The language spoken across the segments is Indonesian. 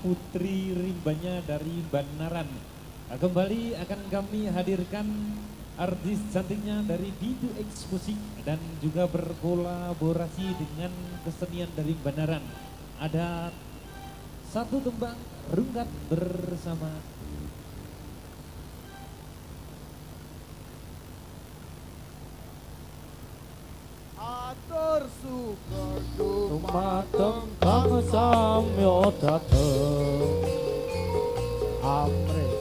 putri rimbanya dari Banaran. Nah, kembali akan kami hadirkan artis cantiknya dari Didu X Musik dan juga berkolaborasi dengan kesenian dari Banaran. Ada satu tembang rungkat bersama atur syukur Dumateng kang samya dateng. Amrik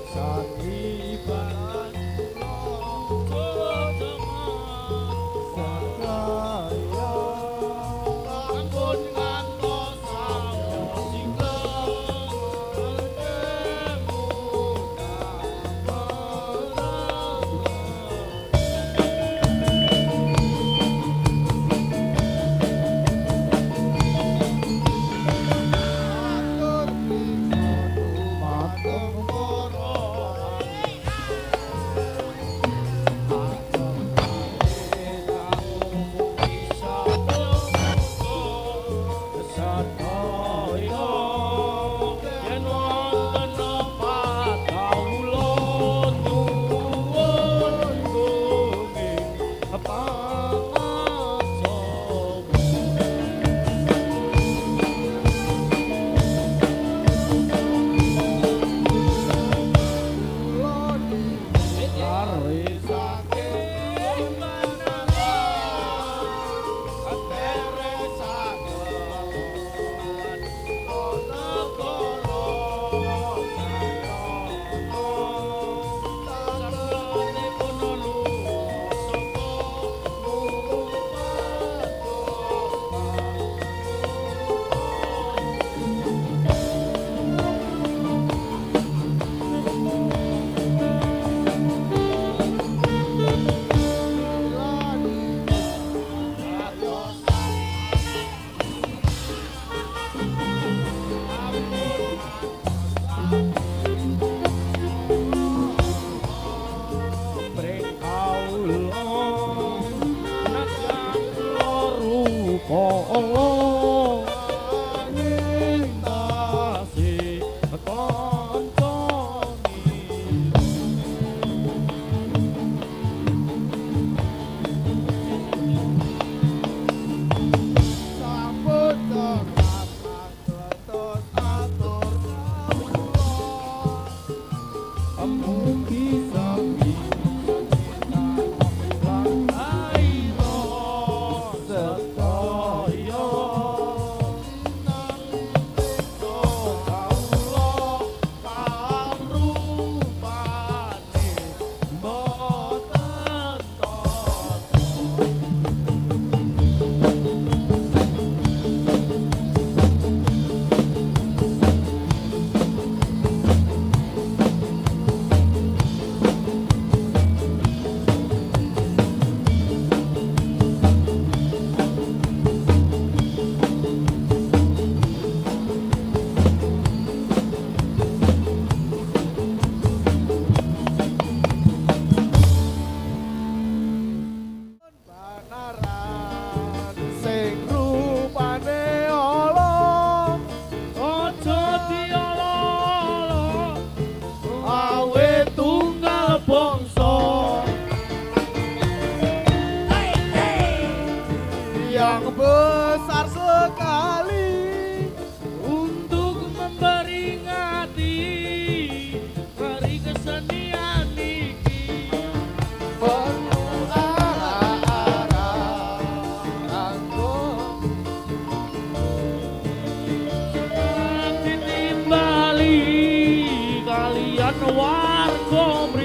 warga